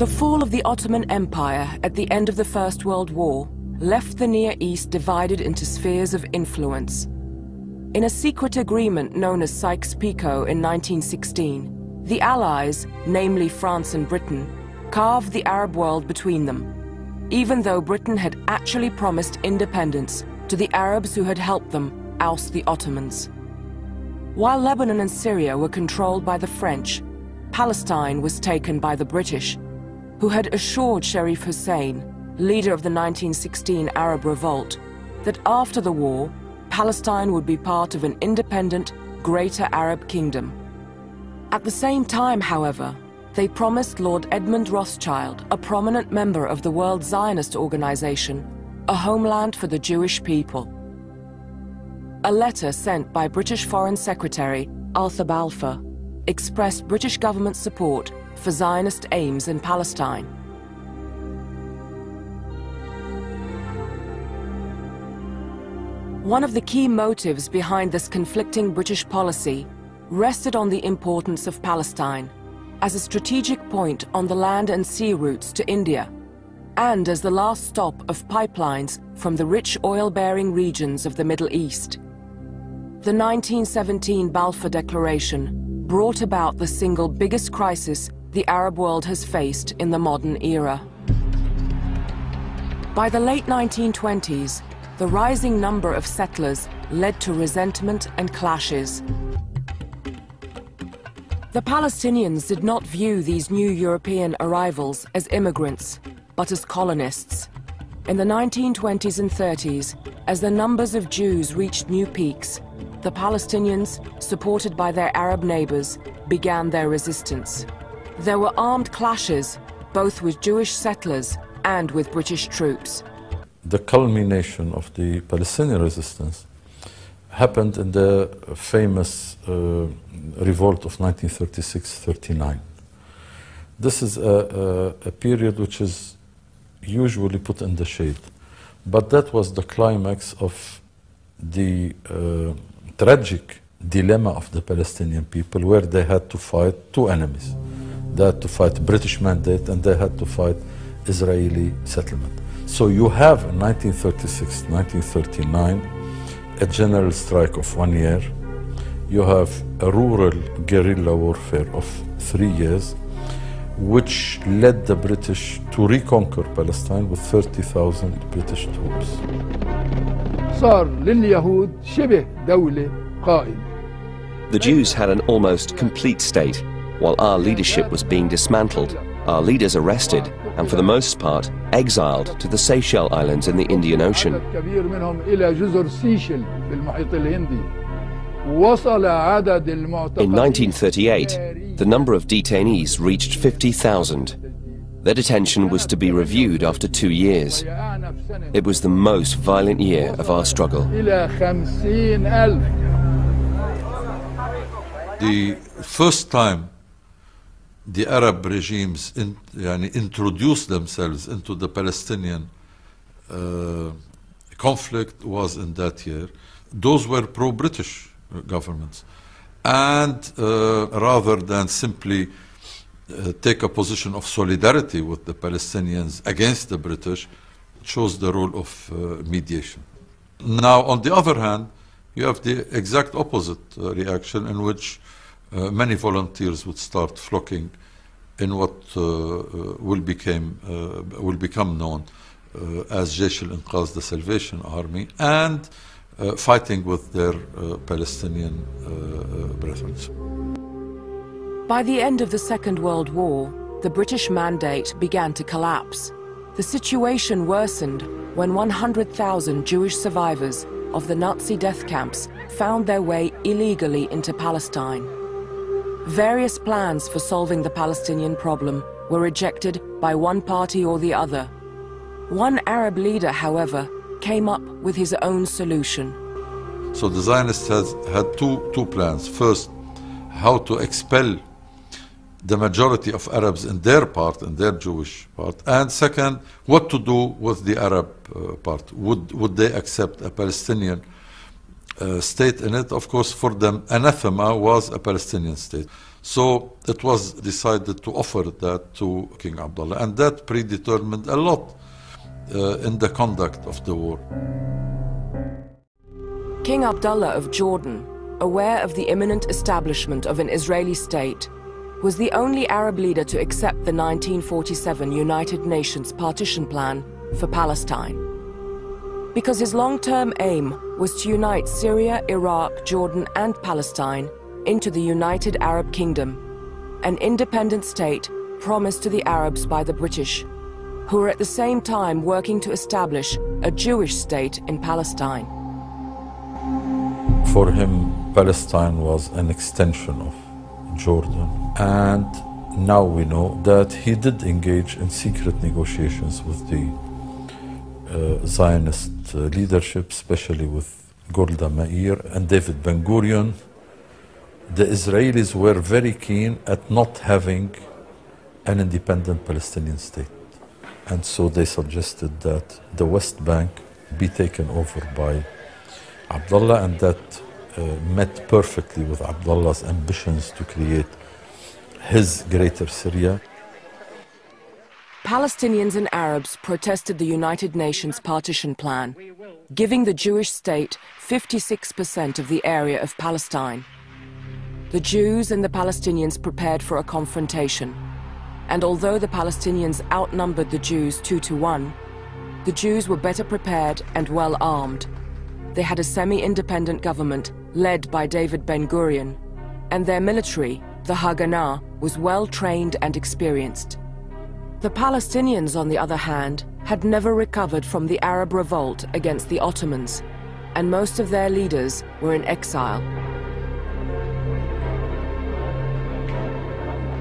The fall of the Ottoman Empire at the end of the First World War left the Near East divided into spheres of influence. In a secret agreement known as Sykes-Picot in 1916, the Allies, namely France and Britain, carved the Arab world between them, even though Britain had actually promised independence to the Arabs who had helped them oust the Ottomans. While Lebanon and Syria were controlled by the French, Palestine was taken by the British, who had assured Sharif Hussein, leader of the 1916 Arab Revolt, that after the war, Palestine would be part of an independent, Greater Arab Kingdom. At the same time, however, they promised Lord Edmund Rothschild, a prominent member of the World Zionist Organization, a homeland for the Jewish people. A letter sent by British Foreign Secretary Arthur Balfour expressed British government support for Zionist aims in Palestine. One of the key motives behind this conflicting British policy rested on the importance of Palestine as a strategic point on the land and sea routes to India, and as the last stop of pipelines from the rich oil-bearing regions of the Middle East. The 1917 Balfour Declaration brought about the single biggest crisis the Arab world has faced in the modern era. By the late 1920s, the rising number of settlers led to resentment and clashes. The Palestinians did not view these new European arrivals as immigrants, but as colonists. In the 1920s and 30s, as the numbers of Jews reached new peaks, the Palestinians, supported by their Arab neighbors, began their resistance. There were armed clashes, both with Jewish settlers and with British troops. The culmination of the Palestinian resistance happened in the famous uh, revolt of 1936-39. This is a, a, a, period which is usually put in the shade, but that was the climax of the uh, tragic dilemma of the Palestinian people where they had to fight two enemies. They had to fight British mandate and they had to fight Israeli settlement. So you have in 1936, 1939, a general strike of one year. You have a rural guerrilla warfare of three years, which led the British to reconquer Palestine with 30,000 British troops. The Jews had an almost complete state while our leadership was being dismantled, our leaders arrested, and for the most part, exiled to the Seychelles Islands in the Indian Ocean. In 1938, the number of detainees reached 50,000. Their detention was to be reviewed after two years. It was the most violent year of our struggle. The first time the Arab regimes in, yani, introduced themselves into the Palestinian uh, conflict was in that year. Those were pro-British governments. And uh, rather than simply uh, take a position of solidarity with the Palestinians against the British, chose the role of uh, mediation. Now, on the other hand, you have the exact opposite uh, reaction in which uh, many volunteers would start flocking in what uh, uh, will become will become known as Jaish al-Inqaz, the Salvation Army, and fighting with their Palestinian brethren. By the end of the Second World War, the British mandate began to collapse. The situation worsened when 100,000 Jewish survivors of the Nazi death camps found their way illegally into Palestine. Various plans for solving the Palestinian problem were rejected by one party or the other. One Arab leader, however, came up with his own solution. So the Zionists has, had two, two plans. First, how to expel the majority of Arabs in their part, in their Jewish part. And second, what to do with the Arab uh, part. Would, would they accept a Palestinian uh, state in it. Of course, for them, anathema was a Palestinian state. So it was decided to offer that to King Abdullah, and that predetermined a lot uh, in the conduct of the war. King Abdullah of Jordan, aware of the imminent establishment of an Israeli state, was the only Arab leader to accept the 1947 United Nations partition plan for Palestine. Because his long-term aim was to unite Syria, Iraq, Jordan and Palestine into the United Arab Kingdom, an independent state promised to the Arabs by the British, who were at the same time working to establish a Jewish state in Palestine. For him, Palestine was an extension of Jordan. And now we know that he did engage in secret negotiations with the Zionist uh, leadership, especially with Golda Meir and David Ben Gurion. The Israelis were very keen at not having an independent Palestinian state. And so they suggested that the West Bank be taken over by Abdullah, and that uh, met perfectly with Abdullah's ambitions to create his greater Syria. Palestinians and Arabs protested the United Nations partition plan, giving the Jewish state 56% of the area of Palestine. The Jews and the Palestinians prepared for a confrontation, and although the Palestinians outnumbered the Jews two to one, the Jews were better prepared and well armed. They had a semi-independent government led by David Ben-Gurion, and their military, the Haganah, was well trained and experienced. The Palestinians, on the other hand, had never recovered from the Arab revolt against the Ottomans, and most of their leaders were in exile.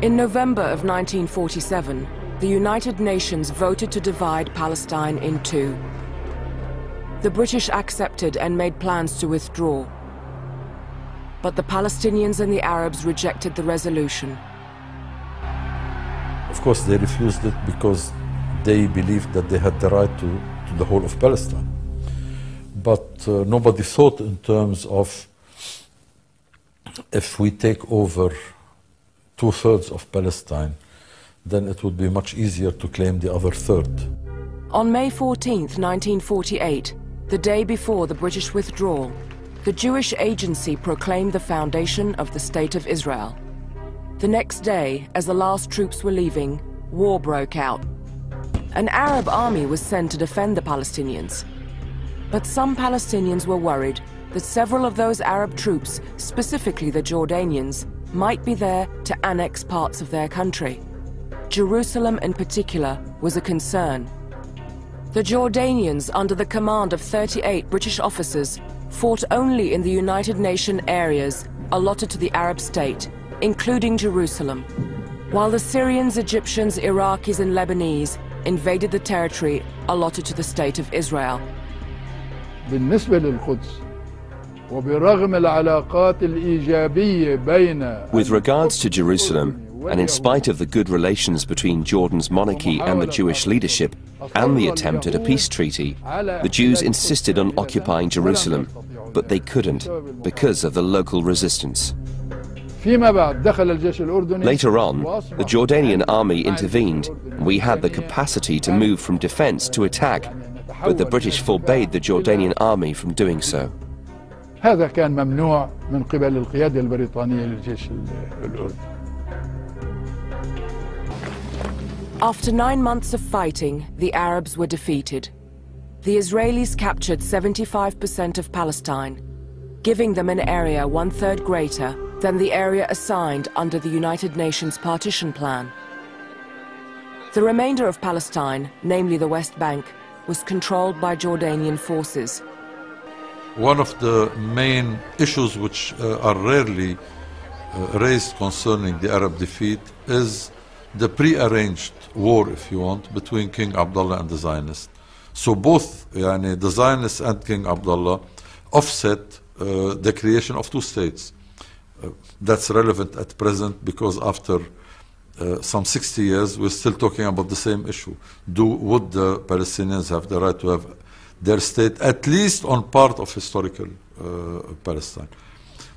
In November of 1947, the United Nations voted to divide Palestine in two. The British accepted and made plans to withdraw. But the Palestinians and the Arabs rejected the resolution. Of course, they refused it because they believed that they had the right to, to the whole of Palestine. But uh, nobody thought in terms of if we take over two thirds of Palestine, then it would be much easier to claim the other third. On May 14, 1948, the day before the British withdrawal, the Jewish Agency proclaimed the foundation of the State of Israel. The next day, as the last troops were leaving, war broke out. An Arab army was sent to defend the Palestinians. But some Palestinians were worried that several of those Arab troops, specifically the Jordanians, might be there to annex parts of their country. Jerusalem in particular was a concern. The Jordanians, under the command of 38 British officers, fought only in the United Nation areas allotted to the Arab state, including Jerusalem. While the Syrians, Egyptians, Iraqis and Lebanese invaded the territory allotted to the State of Israel. With regards to Jerusalem, and in spite of the good relations between Jordan's monarchy and the Jewish leadership, and the attempt at a peace treaty, the Jews insisted on occupying Jerusalem, but they couldn't because of the local resistance. Later on, the Jordanian army intervened, and we had the capacity to move from defense to attack, but the British forbade the Jordanian army from doing so. هذا كان ممنوع من قبل القيادة البريطانية للجيش الأردني After nine months of fighting, the Arabs were defeated. The Israelis captured 75% of Palestine, giving them an area one-third greater than the area assigned under the United Nations partition plan. The remainder of Palestine, namely the West Bank, was controlled by Jordanian forces. One of the main issues which uh, are rarely uh, raised concerning the Arab defeat is the pre-arranged war, if you want, between King Abdullah and the Zionists. So both yani, the Zionists and King Abdullah offset uh, the creation of two states. Uh, that's relevant at present because after uh, some 60 years, we're still talking about the same issue. Do, would the Palestinians have the right to have their state, at least on part of historical uh, Palestine?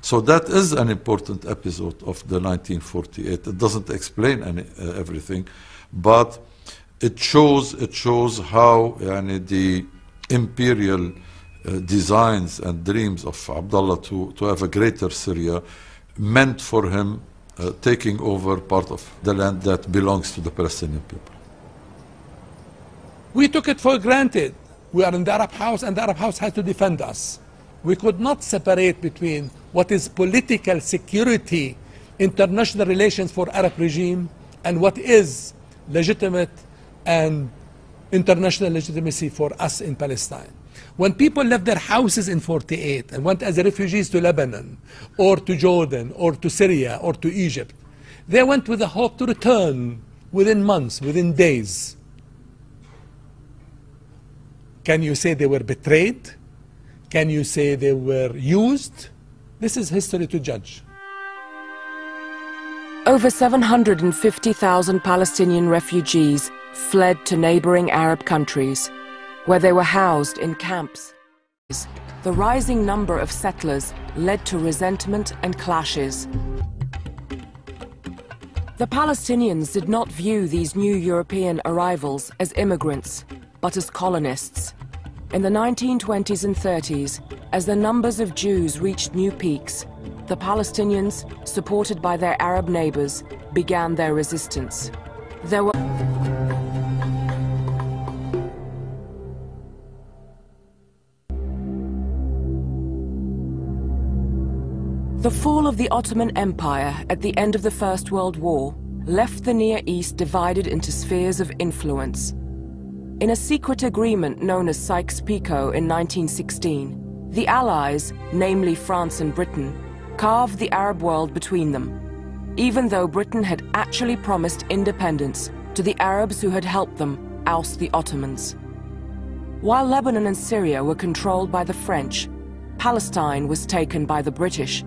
So that is an important episode of the 1948. It doesn't explain any, uh, everything, but it shows it shows how yani, the imperial uh, designs and dreams of Abdullah to, to have a greater Syria meant for him uh, taking over part of the land that belongs to the Palestinian people. We took it for granted. We are in the Arab house and the Arab house has to defend us. We could not separate between what is political security, international relations for Arab regime, and what is legitimate and international legitimacy for us in Palestine. When people left their houses in 48 and went as refugees to Lebanon or to Jordan or to Syria or to Egypt, they went with the hope to return within months, within days. Can you say they were betrayed? Can you say they were used? This is history to judge. Over 750,000 Palestinian refugees fled to neighboring Arab countries, where they were housed in camps. The rising number of settlers led to resentment and clashes. The Palestinians did not view these new European arrivals as immigrants, but as colonists. In the 1920s and 30s, as the numbers of Jews reached new peaks, the Palestinians, supported by their Arab neighbors, began their resistance. There were The fall of the Ottoman Empire at the end of the First World War left the Near East divided into spheres of influence. In a secret agreement known as Sykes-Picot in 1916, the Allies, namely France and Britain, carved the Arab world between them, even though Britain had actually promised independence to the Arabs who had helped them oust the Ottomans. While Lebanon and Syria were controlled by the French, Palestine was taken by the British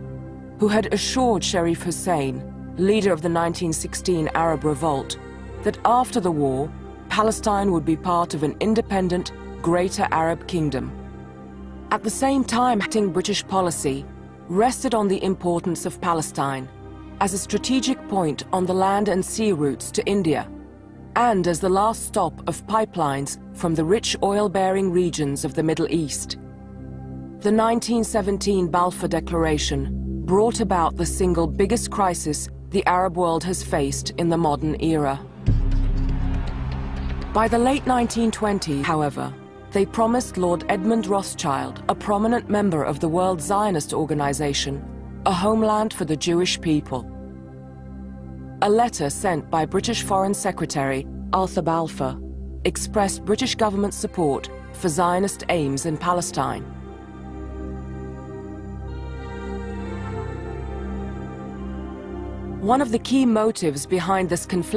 who had assured Sharif Hussein, leader of the 1916 Arab Revolt, that after the war, Palestine would be part of an independent, greater Arab kingdom. At the same time, acting British policy rested on the importance of Palestine as a strategic point on the land and sea routes to India, and as the last stop of pipelines from the rich oil-bearing regions of the Middle East. The 1917 Balfour Declaration brought about the single biggest crisis the Arab world has faced in the modern era. By the late 1920s, however, they promised Lord Edmund Rothschild, a prominent member of the World Zionist Organization, a homeland for the Jewish people. A letter sent by British Foreign Secretary Arthur Balfour expressed British government support for Zionist aims in Palestine. One of the key motives behind this conflict